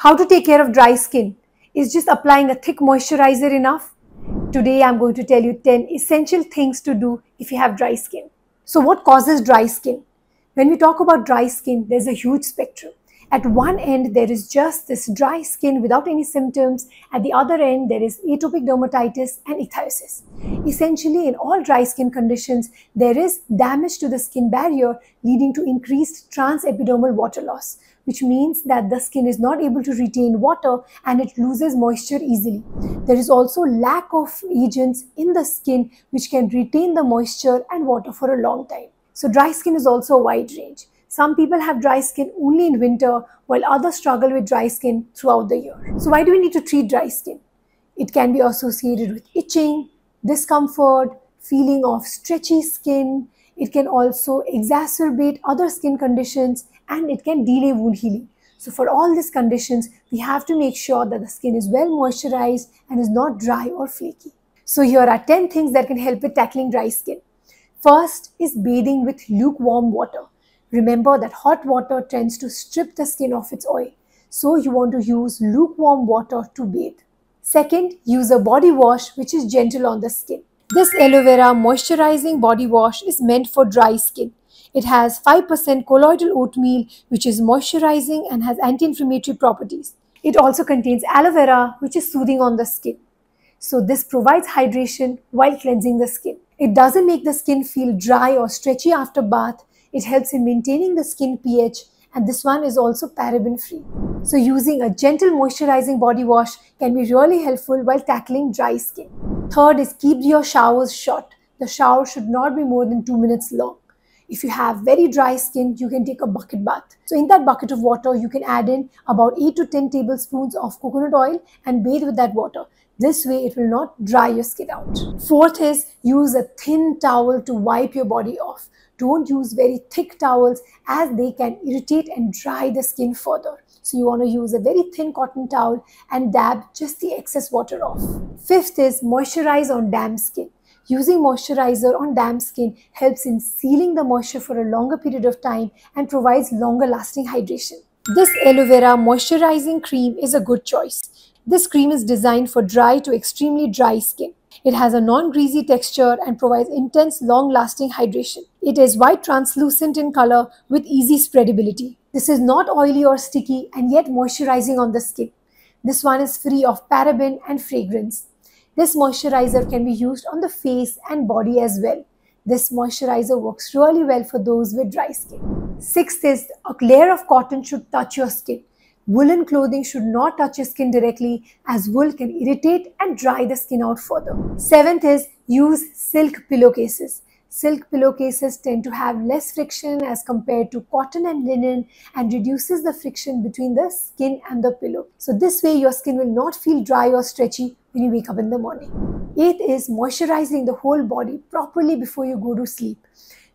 How to take care of dry skin? Is just applying a thick moisturizer enough? Today I'm going to tell you 10 essential things to do if you have dry skin. So what causes dry skin? When we talk about dry skin, there's a huge spectrum. At one end, there is just this dry skin without any symptoms. At the other end, there is atopic dermatitis and ichthyosis. Essentially, in all dry skin conditions, there is damage to the skin barrier leading to increased transepidermal water loss, which means that the skin is not able to retain water and it loses moisture easily. There is also lack of agents in the skin which can retain the moisture and water for a long time. So dry skin is also a wide range. Some people have dry skin only in winter, while others struggle with dry skin throughout the year. So why do we need to treat dry skin? It can be associated with itching, discomfort, feeling of stretchy skin. It can also exacerbate other skin conditions and it can delay wound healing. So for all these conditions, we have to make sure that the skin is well moisturized and is not dry or flaky. So here are 10 things that can help with tackling dry skin. First is bathing with lukewarm water. Remember that hot water tends to strip the skin of its oil. So you want to use lukewarm water to bathe. Second, use a body wash which is gentle on the skin. This Elovera moisturizing body wash is meant for dry skin. It has 5% colloidal oatmeal which is moisturizing and has anti-inflammatory properties. It also contains aloe vera which is soothing on the skin. So this provides hydration while cleansing the skin. It doesn't make the skin feel dry or stretchy after bath it helps in maintaining the skin pH and this one is also paraben free. So using a gentle moisturizing body wash can be really helpful while tackling dry skin. Third is keep your showers short. The shower should not be more than 2 minutes long. If you have very dry skin, you can take a bucket bath. So in that bucket of water, you can add in about 8 to 10 tablespoons of coconut oil and bathe with that water. This way, it will not dry your skin out. Fourth is use a thin towel to wipe your body off. Don't use very thick towels as they can irritate and dry the skin further. So you want to use a very thin cotton towel and dab just the excess water off. Fifth is moisturize on damp skin. Using moisturizer on damp skin helps in sealing the moisture for a longer period of time and provides longer lasting hydration. This Elovera moisturizing cream is a good choice. This cream is designed for dry to extremely dry skin. It has a non-greasy texture and provides intense long-lasting hydration. It is white translucent in color with easy spreadability. This is not oily or sticky and yet moisturizing on the skin. This one is free of paraben and fragrance. This moisturizer can be used on the face and body as well. This moisturizer works really well for those with dry skin. Sixth is a layer of cotton should touch your skin. Woolen clothing should not touch your skin directly as wool can irritate and dry the skin out further. Seventh is use silk pillowcases. Silk pillowcases tend to have less friction as compared to cotton and linen and reduces the friction between the skin and the pillow. So this way your skin will not feel dry or stretchy when you wake up in the morning. Eighth is moisturizing the whole body properly before you go to sleep.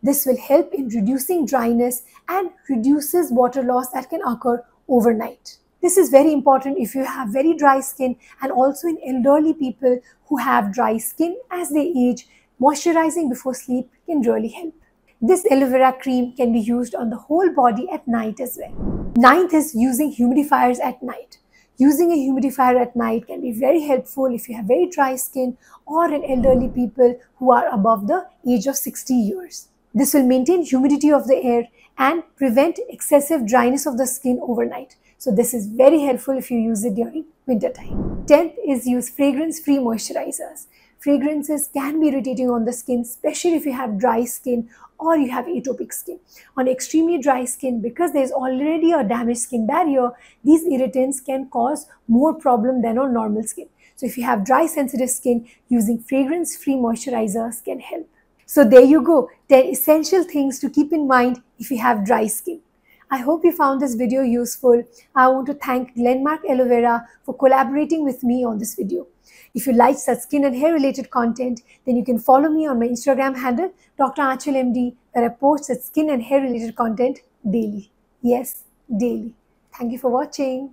This will help in reducing dryness and reduces water loss that can occur overnight. This is very important if you have very dry skin and also in elderly people who have dry skin as they age, moisturizing before sleep can really help. This Elovera cream can be used on the whole body at night as well. Ninth is using humidifiers at night. Using a humidifier at night can be very helpful if you have very dry skin or in elderly people who are above the age of 60 years. This will maintain humidity of the air and prevent excessive dryness of the skin overnight. So this is very helpful if you use it during winter time. 10th is use fragrance-free moisturizers. Fragrances can be irritating on the skin, especially if you have dry skin or you have atopic skin. On extremely dry skin, because there is already a damaged skin barrier, these irritants can cause more problem than on normal skin. So if you have dry sensitive skin, using fragrance-free moisturizers can help. So there you go, 10 essential things to keep in mind if you have dry skin. I hope you found this video useful. I want to thank Glenmark Elovera for collaborating with me on this video. If you like such skin and hair related content, then you can follow me on my Instagram handle, Dr. Aanchal MD, where I post such skin and hair related content daily. Yes, daily. Thank you for watching.